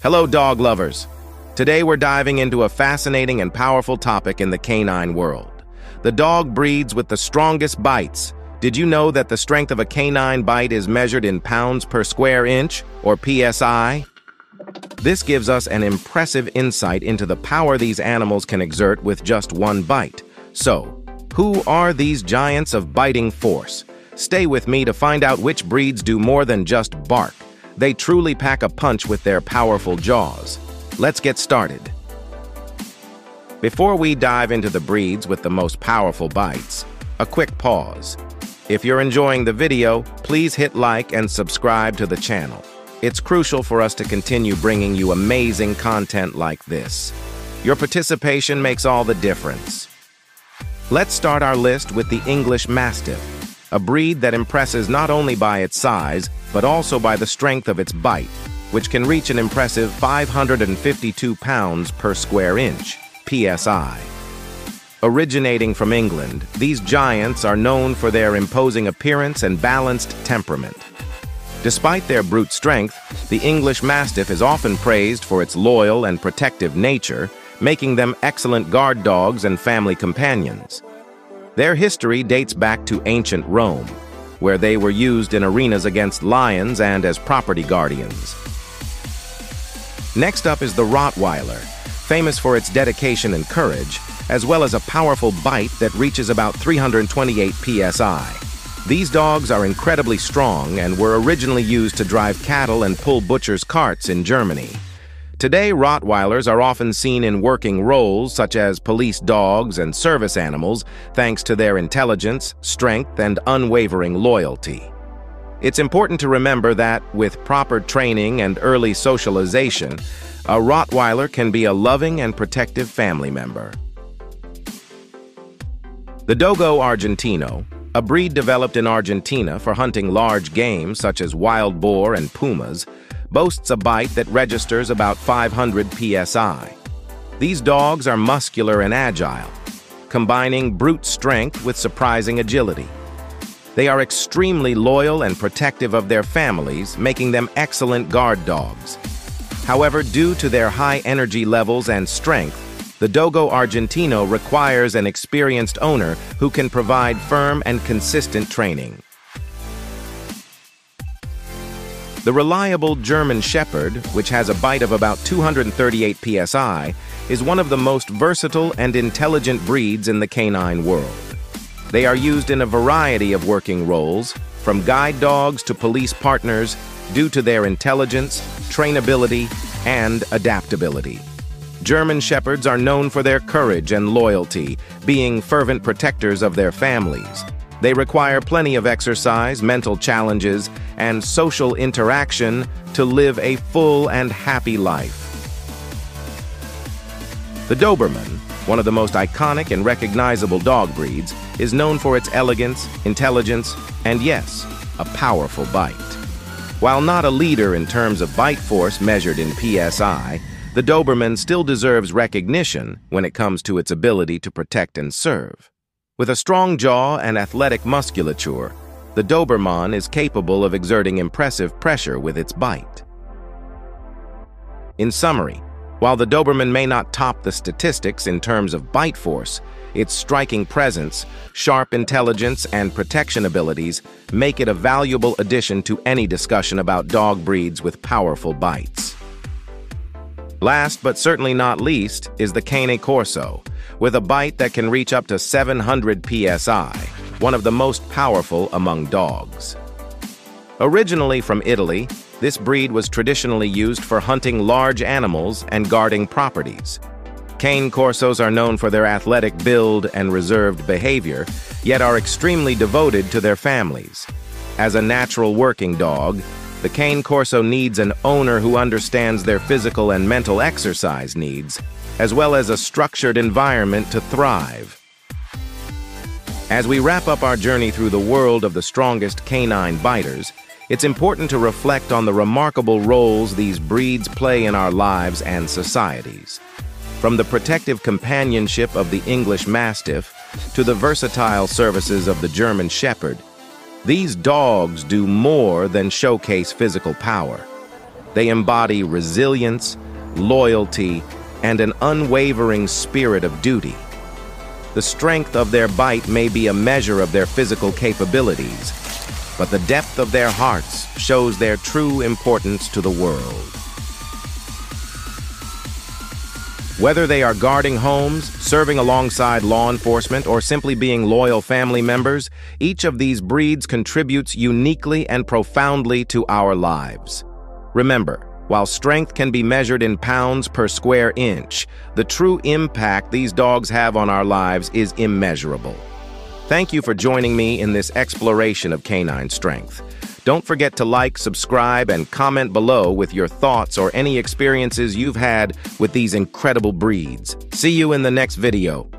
Hello, dog lovers. Today we're diving into a fascinating and powerful topic in the canine world. The dog breeds with the strongest bites. Did you know that the strength of a canine bite is measured in pounds per square inch, or PSI? This gives us an impressive insight into the power these animals can exert with just one bite. So, who are these giants of biting force? Stay with me to find out which breeds do more than just bark. They truly pack a punch with their powerful jaws. Let's get started. Before we dive into the breeds with the most powerful bites, a quick pause. If you're enjoying the video, please hit like and subscribe to the channel. It's crucial for us to continue bringing you amazing content like this. Your participation makes all the difference. Let's start our list with the English Mastiff, a breed that impresses not only by its size, but also by the strength of its bite, which can reach an impressive 552 pounds per square inch, PSI. Originating from England, these giants are known for their imposing appearance and balanced temperament. Despite their brute strength, the English Mastiff is often praised for its loyal and protective nature, making them excellent guard dogs and family companions. Their history dates back to ancient Rome, where they were used in arenas against lions and as property guardians. Next up is the Rottweiler, famous for its dedication and courage, as well as a powerful bite that reaches about 328 psi. These dogs are incredibly strong and were originally used to drive cattle and pull butchers' carts in Germany. Today, Rottweilers are often seen in working roles such as police dogs and service animals thanks to their intelligence, strength, and unwavering loyalty. It's important to remember that, with proper training and early socialization, a Rottweiler can be a loving and protective family member. The Dogo Argentino, a breed developed in Argentina for hunting large game such as wild boar and pumas, boasts a bite that registers about 500 psi. These dogs are muscular and agile, combining brute strength with surprising agility. They are extremely loyal and protective of their families, making them excellent guard dogs. However, due to their high energy levels and strength, the Dogo Argentino requires an experienced owner who can provide firm and consistent training. The reliable German Shepherd, which has a bite of about 238 psi, is one of the most versatile and intelligent breeds in the canine world. They are used in a variety of working roles, from guide dogs to police partners, due to their intelligence, trainability, and adaptability. German Shepherds are known for their courage and loyalty, being fervent protectors of their families. They require plenty of exercise, mental challenges, and social interaction to live a full and happy life. The Doberman, one of the most iconic and recognizable dog breeds, is known for its elegance, intelligence, and yes, a powerful bite. While not a leader in terms of bite force measured in PSI, the Doberman still deserves recognition when it comes to its ability to protect and serve. With a strong jaw and athletic musculature, the Doberman is capable of exerting impressive pressure with its bite. In summary, while the Doberman may not top the statistics in terms of bite force, its striking presence, sharp intelligence, and protection abilities make it a valuable addition to any discussion about dog breeds with powerful bites. Last but certainly not least is the Cane Corso, with a bite that can reach up to 700 psi, one of the most powerful among dogs. Originally from Italy, this breed was traditionally used for hunting large animals and guarding properties. Cane Corsos are known for their athletic build and reserved behavior, yet are extremely devoted to their families. As a natural working dog, the Cane Corso needs an owner who understands their physical and mental exercise needs, as well as a structured environment to thrive. As we wrap up our journey through the world of the strongest canine biters, it's important to reflect on the remarkable roles these breeds play in our lives and societies. From the protective companionship of the English Mastiff to the versatile services of the German Shepherd, these dogs do more than showcase physical power. They embody resilience, loyalty, and an unwavering spirit of duty. The strength of their bite may be a measure of their physical capabilities, but the depth of their hearts shows their true importance to the world. Whether they are guarding homes, serving alongside law enforcement, or simply being loyal family members, each of these breeds contributes uniquely and profoundly to our lives. Remember, while strength can be measured in pounds per square inch, the true impact these dogs have on our lives is immeasurable. Thank you for joining me in this exploration of canine strength. Don't forget to like, subscribe, and comment below with your thoughts or any experiences you've had with these incredible breeds. See you in the next video.